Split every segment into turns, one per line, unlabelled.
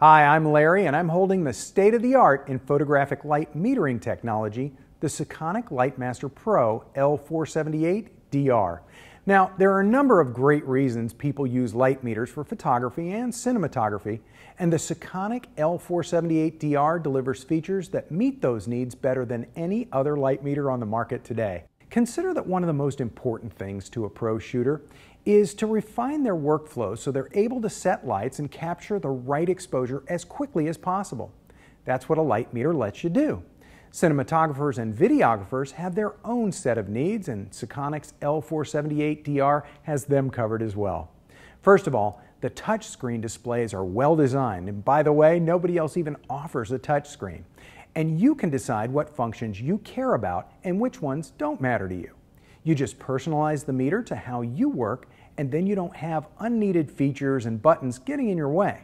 Hi, I'm Larry, and I'm holding the state of the art in photographic light metering technology, the Sekonic Lightmaster Pro L478DR. Now, there are a number of great reasons people use light meters for photography and cinematography, and the Sekonic L478DR delivers features that meet those needs better than any other light meter on the market today. Consider that one of the most important things to a pro shooter is to refine their workflow so they're able to set lights and capture the right exposure as quickly as possible. That's what a light meter lets you do. Cinematographers and videographers have their own set of needs, and Sekonic's L478DR has them covered as well. First of all, the touchscreen displays are well designed, and by the way, nobody else even offers a touchscreen. And you can decide what functions you care about and which ones don't matter to you. You just personalize the meter to how you work and then you don't have unneeded features and buttons getting in your way.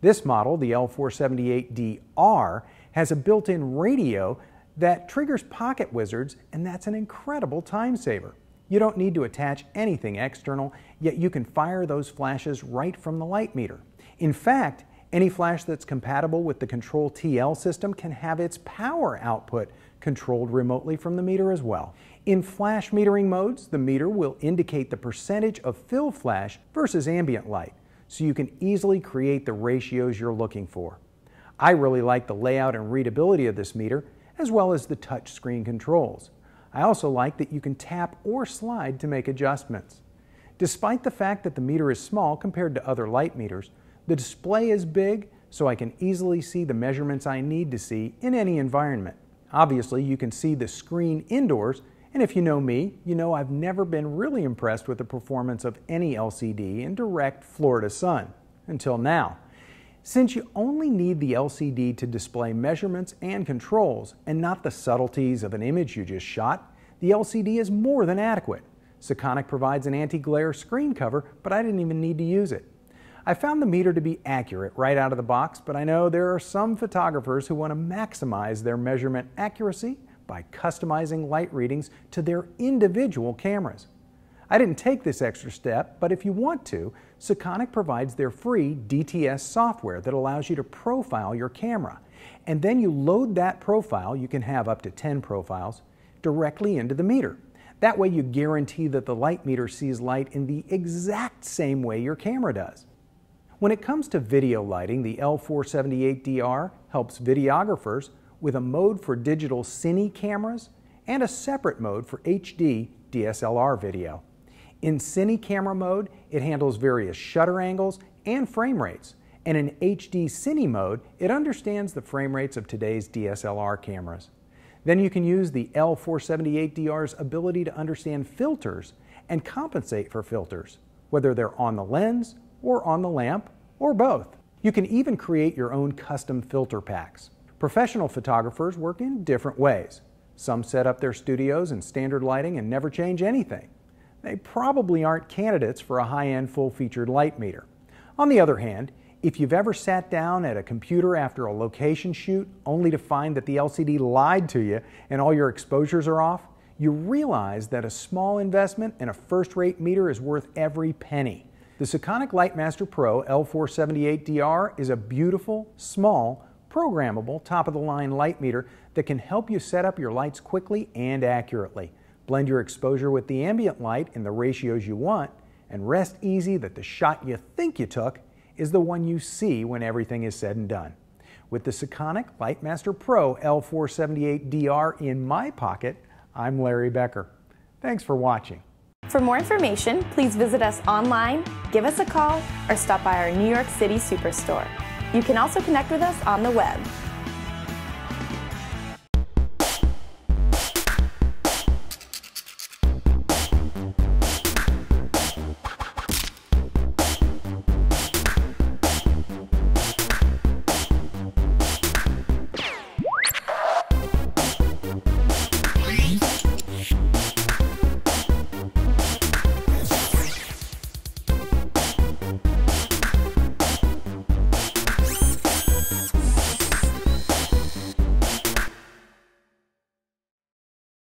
This model, the L478DR, has a built-in radio that triggers PocketWizards, and that's an incredible time saver. You don't need to attach anything external, yet you can fire those flashes right from the light meter. In fact, any flash that's compatible with the Control TL system can have its power output controlled remotely from the meter as well. In flash metering modes, the meter will indicate the percentage of fill flash versus ambient light, so you can easily create the ratios you're looking for. I really like the layout and readability of this meter, as well as the touch screen controls. I also like that you can tap or slide to make adjustments. Despite the fact that the meter is small compared to other light meters, the display is big so I can easily see the measurements I need to see in any environment. Obviously, you can see the screen indoors and if you know me, you know I've never been really impressed with the performance of any LCD in direct Florida sun, until now. Since you only need the LCD to display measurements and controls, and not the subtleties of an image you just shot, the LCD is more than adequate. Sekonic provides an anti-glare screen cover, but I didn't even need to use it. I found the meter to be accurate right out of the box, but I know there are some photographers who want to maximize their measurement accuracy by customizing light readings to their individual cameras. I didn't take this extra step, but if you want to, Sekonic provides their free DTS software that allows you to profile your camera. And then you load that profile, you can have up to 10 profiles, directly into the meter. That way you guarantee that the light meter sees light in the exact same way your camera does. When it comes to video lighting, the L478DR helps videographers with a mode for digital cine cameras and a separate mode for HD DSLR video. In cine camera mode, it handles various shutter angles and frame rates. And in HD cine mode, it understands the frame rates of today's DSLR cameras. Then you can use the L478DR's ability to understand filters and compensate for filters, whether they're on the lens or on the lamp or both. You can even create your own custom filter packs. Professional photographers work in different ways. Some set up their studios in standard lighting and never change anything. They probably aren't candidates for a high-end full-featured light meter. On the other hand, if you've ever sat down at a computer after a location shoot only to find that the LCD lied to you and all your exposures are off, you realize that a small investment in a first-rate meter is worth every penny. The Sekonic Lightmaster Pro L478DR is a beautiful, small, programmable top-of-the-line light meter that can help you set up your lights quickly and accurately. Blend your exposure with the ambient light in the ratios you want, and rest easy that the shot you think you took is the one you see when everything is said and done. With the Sekonic Lightmaster Pro L478DR in my pocket, I'm Larry Becker. Thanks for watching.
For more information, please visit us online, give us a call, or stop by our New York City Superstore. You can also connect with us on the web